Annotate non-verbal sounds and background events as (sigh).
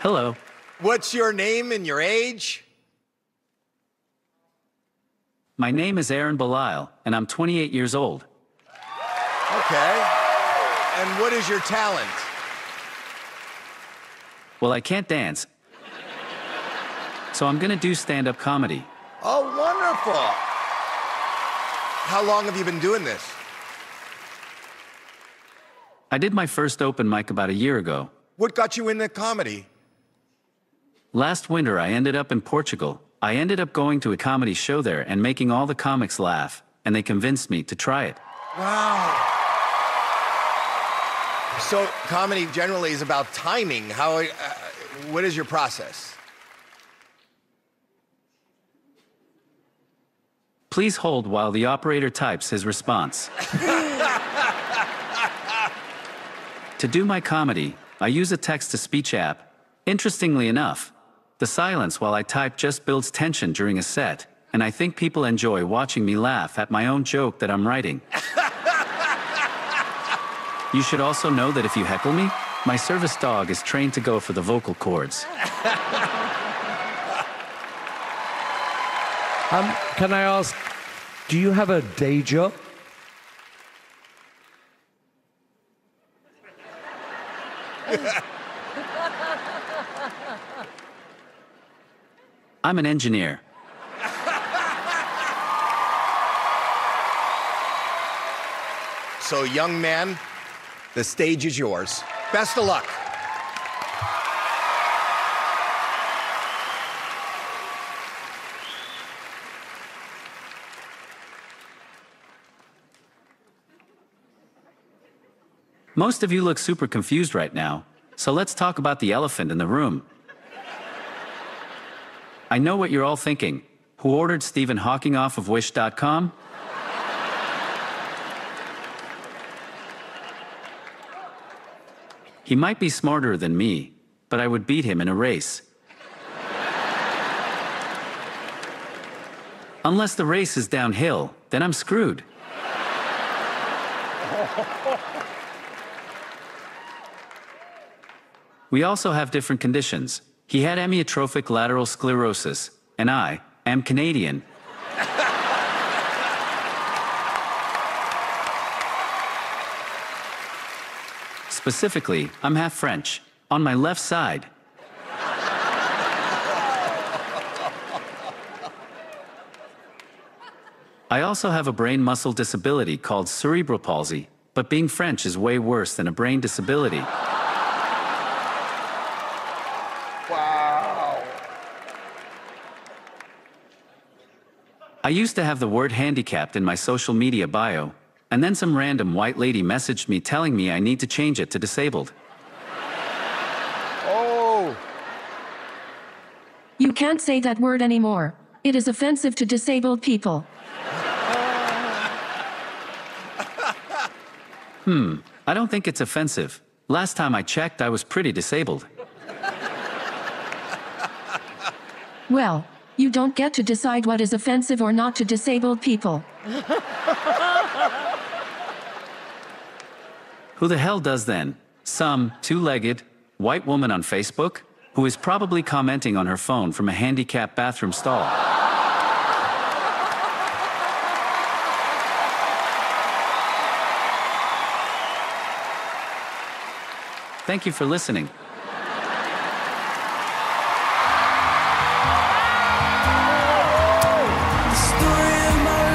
Hello. What's your name and your age? My name is Ahren Belisle, and I'm 28 years old. Okay. And what is your talent? Well, I can't dance. So I'm gonna do stand up comedy. Oh, wonderful. How long have you been doing this? I did my first open mic about a year ago. What got you into comedy? Last winter, I ended up in Portugal. I ended up going to a comedy show there and making all the comics laugh, and they convinced me to try it. Wow. So comedy generally is about timing. How? Uh, what is your process? Please hold while the operator types his response. (laughs) to do my comedy, I use a text to speech app. Interestingly enough, the silence while I type just builds tension during a set, and I think people enjoy watching me laugh at my own joke that I'm writing. (laughs) you should also know that if you heckle me, my service dog is trained to go for the vocal cords. (laughs) Um, can I ask, do you have a day job? (laughs) I'm an engineer. So, young man, the stage is yours. Best of luck. Most of you look super confused right now, so let's talk about the elephant in the room. I know what you're all thinking. Who ordered Stephen Hawking off of Wish.com? he might be smarter than me, but I would beat him in a race. Unless the race is downhill, then I'm screwed. We also have different conditions. He had amyotrophic lateral sclerosis, and I am Canadian. Specifically, I'm half French, on my left side. I also have a brain muscle disability called cerebral palsy, but being French is way worse than a brain disability. Wow. I used to have the word handicapped in my social media bio, and then some random white lady messaged me telling me I need to change it to disabled. Oh. You can't say that word anymore. It is offensive to disabled people. (laughs) Hmm, I don't think it's offensive. Last time I checked, I was pretty disabled. Well, you don't get to decide what is offensive or not to disabled people. Who the hell does then? Some two legged white woman on Facebook who is probably commenting on her phone from a handicapped bathroom stall. Thank you for listening.